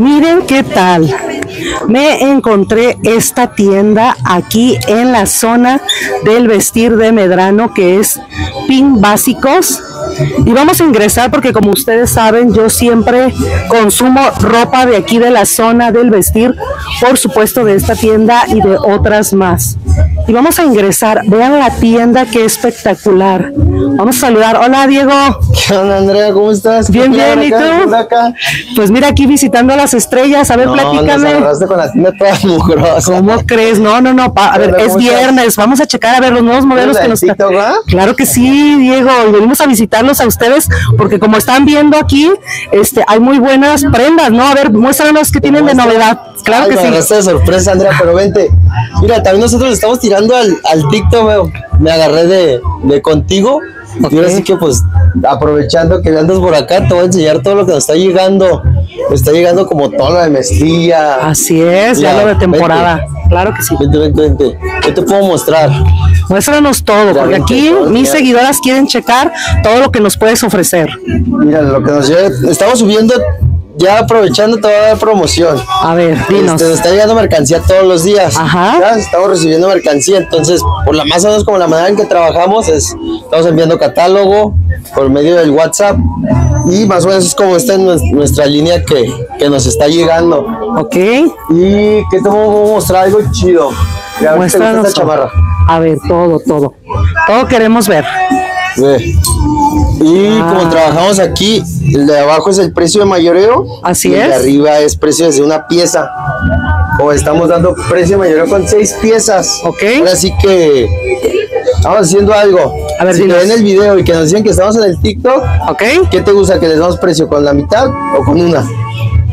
Miren qué tal. Me encontré esta tienda aquí en la zona del vestir de Medrano que es Pin Básicos. Y vamos a ingresar porque como ustedes saben yo siempre consumo ropa de aquí de la zona del vestir, por supuesto de esta tienda y de otras más. Y vamos a ingresar, vean la tienda que espectacular. Vamos a saludar. Hola Diego. ¿Qué onda, Andrea? ¿Cómo estás? Bien, ¿Qué bien, ¿y tú? ¿Qué acá? Pues mira aquí visitando las estrellas, a ver, No, platícame. agarraste con la tienda toda mugrosa. ¿Cómo crees? No, no, no. pa- a ver, es viernes. Vamos a checar a ver los nuevos modelos que nos TikTok, ¿verdad? Claro que sí, Diego. Y venimos a visitarlos a ustedes porque como están viendo aquí, este, hay muy buenas prendas, ¿no? A ver, muéstranos qué tienen de novedad. Claro Ay, que sí. sorpresa, Andrea, pero vente. Mira, también nosotros estamos tirando al, al TikTok. Me agarré de, de contigo. Y ahora Ok. sí que, pues, aprovechando que andas por acá, te voy a enseñar todo lo que nos está llegando. Nos está llegando como toda la de mezclilla. Así es, ya lo de temporada. Claro que sí. Vente, vente, vente. ¿Qué te puedo mostrar? Muéstranos todo, porque vente, aquí todo, mis mira. seguidoras quieren checar todo lo que nos puedes ofrecer. Mira, lo que nos llega. Estamos subiendo, ya aprovechando, te voy a dar promoción. A ver, dinos. Este, nos está llegando mercancía todos los días. Ajá. Ya estamos recibiendo mercancía, entonces, por la más o menos como la manera en que trabajamos es, estamos enviando catálogo por medio del WhatsApp y más o menos es como está en nues- nuestra línea que, que nos está llegando. Ok. Y que te voy a mostrar algo chido. Mira, a ver si te gusta Muéstranos esta chamarra. A ver, todo, todo. Todo queremos ver. Ve. Y Ah. como trabajamos aquí, el de abajo es el precio de mayoreo. Así y el es. de arriba es precio desde una pieza. O estamos dando precio de mayoreo con seis piezas. Ok. Ahora sí que estamos haciendo algo. A ver, si dinos. ven el video y que nos dicen que estamos en el TikTok, Ok. ¿qué te gusta? ¿Que les damos precio con la mitad o con una?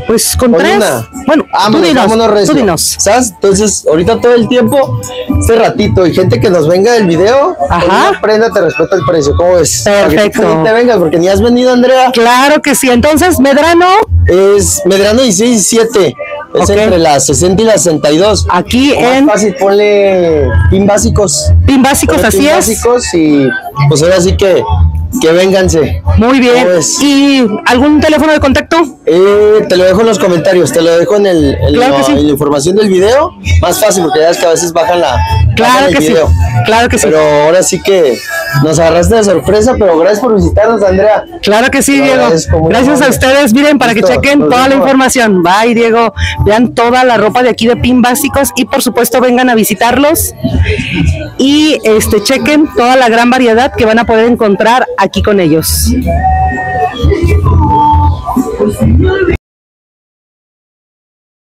Pues con Con tres. una. Bueno, tú Vámonos, dinos. vámonos Tú dinos. ¿Sabes? Entonces, ahorita todo el tiempo, este ratito, y gente que nos venga del video, Ajá. prenda te respeta el precio. ¿Cómo ves? Para que tú Perfecto. también te vengas, porque ni has venido, Andrea. Claro que sí. Entonces, Medrano, Es Medrano 16 y 7. Es entre las 60 y las 62. aquí más en fácil, ponle pin básicos. Pin Básicos, Ponle así pin es. básicos y pues ahora sí que, que vénganse. Muy bien. ¿Y algún teléfono de contacto? Eh, te lo dejo en los comentarios, te lo dejo en, el, en, Claro que la, sí. en la información del video. Más fácil porque ya ves que a veces bajan la. Claro bajan el que sí. Claro que sí. Pero ahora sí que nos agarraste de sorpresa, pero gracias por visitarnos, Andrea. Claro que sí, Diego. Gracias a ustedes. Miren, para que chequen toda la información. Bye, Diego. Vean toda la ropa de aquí de Pin Básicos y por supuesto vengan a visitarlos y este chequen toda la gran variedad que van a poder encontrar aquí con ellos.